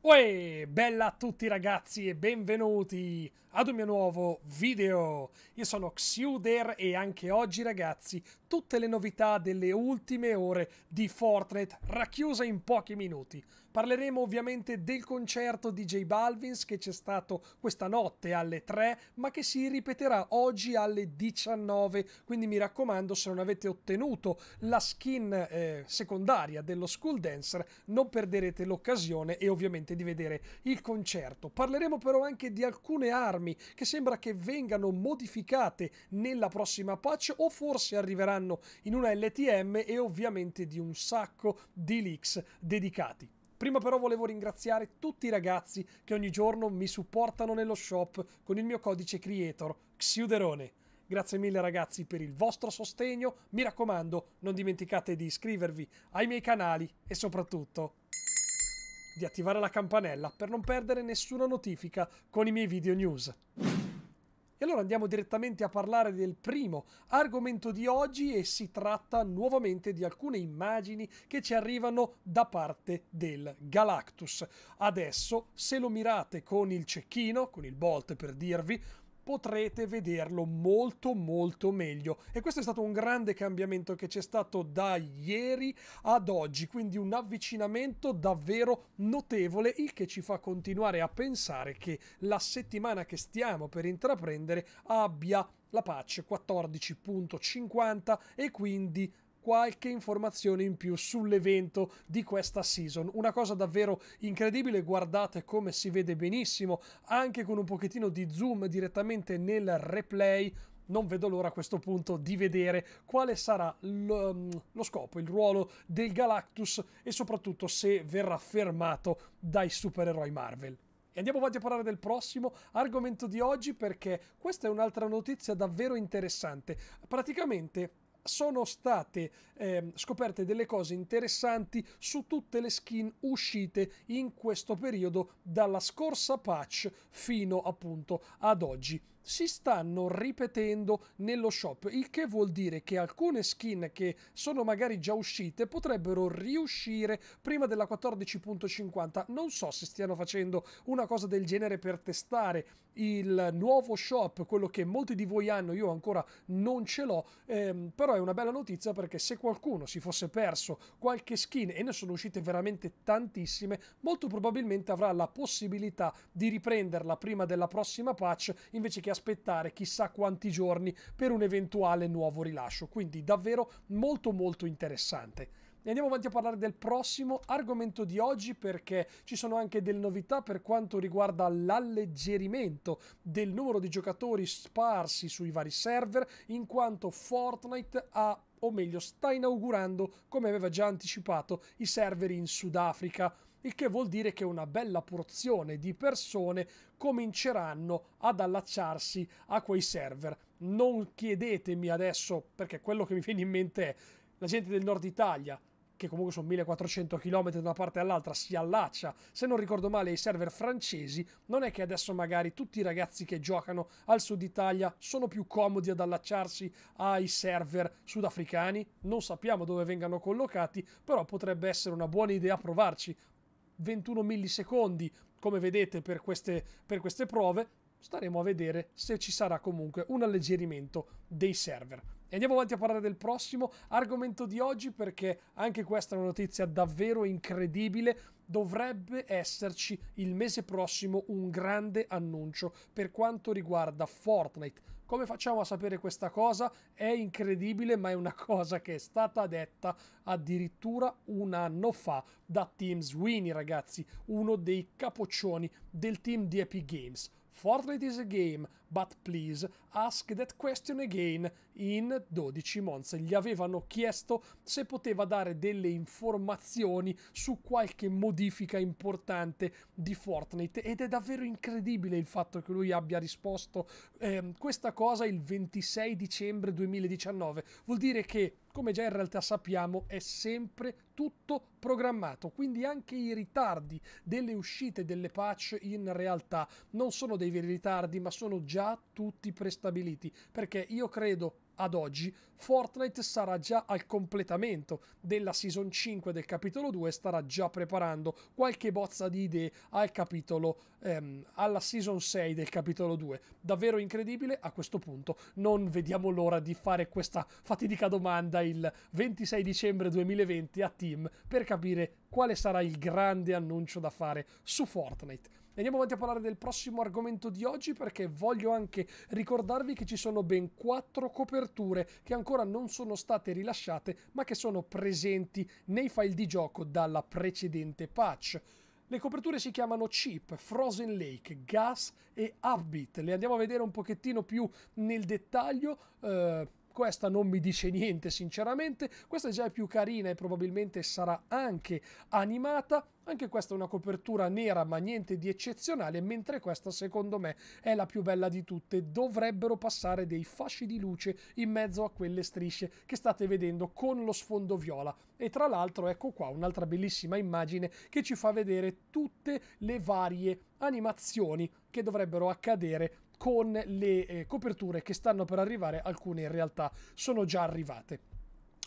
Uè, bella a tutti ragazzi e benvenuti ad un mio nuovo video. Io sono Xuder e anche oggi ragazzi tutte le novità delle ultime ore di Fortnite racchiuse in pochi minuti. Parleremo ovviamente del concerto di J Balvins che c'è stato questa notte alle 3 ma che si ripeterà oggi alle 19 quindi mi raccomando se non avete ottenuto la skin eh, secondaria dello School Dancer non perderete l'occasione e ovviamente di vedere il concerto. Parleremo però anche di alcune armi che sembra che vengano modificate nella prossima patch o forse arriveranno in una LTM e ovviamente di un sacco di leaks dedicati. Prima però volevo ringraziare tutti i ragazzi che ogni giorno mi supportano nello shop con il mio codice creator Xiuderone. Grazie mille ragazzi per il vostro sostegno, mi raccomando non dimenticate di iscrivervi ai miei canali e soprattutto di attivare la campanella per non perdere nessuna notifica con i miei video news. E allora andiamo direttamente a parlare del primo argomento di oggi e si tratta nuovamente di alcune immagini che ci arrivano da parte del Galactus. Adesso, se lo mirate con il cecchino, con il Bolt per dirvi, potrete vederlo molto molto meglio. E questo è stato un grande cambiamento che c'è stato da ieri ad oggi quindi un avvicinamento davvero notevole il che ci fa continuare a pensare che la settimana che stiamo per intraprendere abbia la patch 14.50 e quindi qualche informazione in più sull'evento di questa season. Una cosa davvero incredibile, guardate come si vede benissimo, anche con un pochettino di zoom direttamente nel replay. Non vedo l'ora a questo punto di vedere quale sarà lo, mm, lo scopo, il ruolo del Galactus e soprattutto se verrà fermato dai supereroi Marvel. E andiamo avanti a parlare del prossimo argomento di oggi perché questa è un'altra notizia davvero interessante. Praticamente sono state eh, scoperte delle cose interessanti su tutte le skin uscite in questo periodo dalla scorsa patch fino appunto ad oggi si stanno ripetendo nello shop, il che vuol dire che alcune skin che sono magari già uscite potrebbero riuscire prima della 14.50. Non so se stiano facendo una cosa del genere per testare il nuovo shop, quello che molti di voi hanno, io ancora non ce l'ho, ehm, però è una bella notizia perché se qualcuno si fosse perso qualche skin e ne sono uscite veramente tantissime, molto probabilmente avrà la possibilità di riprenderla prima della prossima patch invece che aspettare chissà quanti giorni per un eventuale nuovo rilascio. Quindi davvero molto molto interessante. E andiamo avanti a parlare del prossimo argomento di oggi perché ci sono anche delle novità per quanto riguarda l'alleggerimento del numero di giocatori sparsi sui vari server in quanto Fortnite ha o meglio sta inaugurando, come aveva già anticipato, i server in Sudafrica il che vuol dire che una bella porzione di persone cominceranno ad allacciarsi a quei server. Non chiedetemi adesso, perché quello che mi viene in mente è la gente del nord Italia, che comunque sono 1400 km da una parte all'altra, si allaccia, se non ricordo male, ai server francesi, non è che adesso magari tutti i ragazzi che giocano al sud Italia sono più comodi ad allacciarsi ai server sudafricani? Non sappiamo dove vengano collocati, però potrebbe essere una buona idea provarci. 21 millisecondi, come vedete per queste, per queste prove, staremo a vedere se ci sarà comunque un alleggerimento dei server. E andiamo avanti a parlare del prossimo argomento di oggi perché anche questa è una notizia davvero incredibile. Dovrebbe esserci il mese prossimo un grande annuncio per quanto riguarda Fortnite. Come facciamo a sapere questa cosa? È incredibile, ma è una cosa che è stata detta addirittura un anno fa da Team Sweeney, ragazzi, uno dei capoccioni del team di Epic Games. Fortnite is a game, but please ask that question again in 12 months. Gli avevano chiesto se poteva dare delle informazioni su qualche modifica importante di Fortnite ed è davvero incredibile il fatto che lui abbia risposto eh, questa cosa il 26 dicembre 2019. Vuol dire che come già in realtà sappiamo, è sempre tutto programmato, quindi anche i ritardi delle uscite delle patch in realtà non sono dei veri ritardi, ma sono già tutti prestabiliti, perché io credo ad oggi Fortnite sarà già al completamento della season 5 del capitolo 2 e starà già preparando qualche bozza di idee al capitolo ehm, alla season 6 del capitolo 2 davvero incredibile? A questo punto non vediamo l'ora di fare questa fatidica domanda il 26 dicembre 2020 a Team per capire quale sarà il grande annuncio da fare su Fortnite Andiamo avanti a parlare del prossimo argomento di oggi perché voglio anche ricordarvi che ci sono ben quattro coperture che ancora non sono state rilasciate ma che sono presenti nei file di gioco dalla precedente patch. Le coperture si chiamano Chip, Frozen Lake, Gas e Upbeat. Le andiamo a vedere un pochettino più nel dettaglio. Uh, questa non mi dice niente sinceramente, questa già è più carina e probabilmente sarà anche animata, anche questa è una copertura nera ma niente di eccezionale, mentre questa secondo me è la più bella di tutte, dovrebbero passare dei fasci di luce in mezzo a quelle strisce che state vedendo con lo sfondo viola. E tra l'altro ecco qua un'altra bellissima immagine che ci fa vedere tutte le varie animazioni che dovrebbero accadere con le eh, coperture che stanno per arrivare, alcune in realtà sono già arrivate.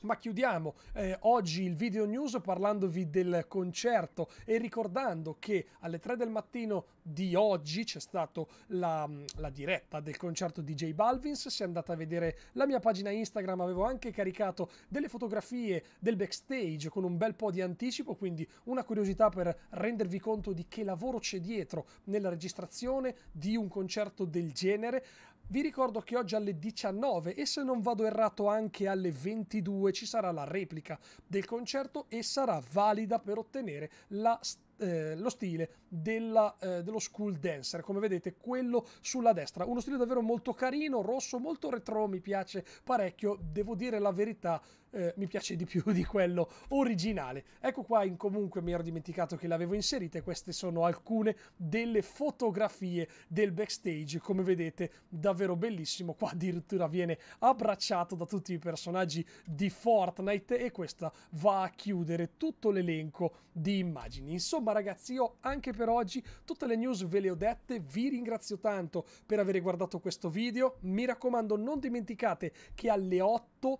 Ma chiudiamo eh, oggi il video news parlandovi del concerto e ricordando che alle 3 del mattino di oggi c'è stata la, la, diretta del concerto di J Balvins. Se andate a vedere la mia pagina Instagram, avevo anche caricato delle fotografie del backstage con un bel po' di anticipo. Quindi una curiosità per rendervi conto di che lavoro c'è dietro nella registrazione di un concerto del genere. Vi ricordo che oggi alle 19 e se non vado errato anche alle 22 ci sarà la replica del concerto e sarà valida per ottenere la eh, lo stile della, eh, dello school dancer, come vedete quello sulla destra, uno stile davvero molto carino, rosso, molto retro, mi piace parecchio, devo dire la verità, eh, mi piace di più di quello originale. Ecco qua, in comunque mi ero dimenticato che l'avevo inserita queste sono alcune delle fotografie del backstage, come vedete davvero bellissimo, qua addirittura viene abbracciato da tutti i personaggi di Fortnite e questa va a chiudere tutto l'elenco di immagini. Insomma ragazzi, io anche per oggi tutte le news ve le ho dette, vi ringrazio tanto per aver guardato questo video, mi raccomando non dimenticate che alle 8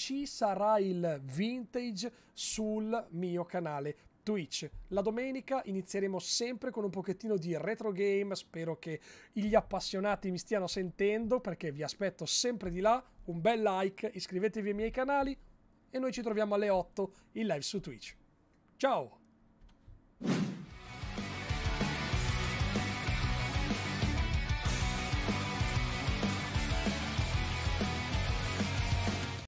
ci sarà il vintage sul mio canale Twitch. La domenica inizieremo sempre con un pochettino di retro game, spero che gli appassionati mi stiano sentendo perché vi aspetto sempre di là, un bel like, iscrivetevi ai miei canali e noi ci troviamo alle 8 in live su Twitch. Ciao!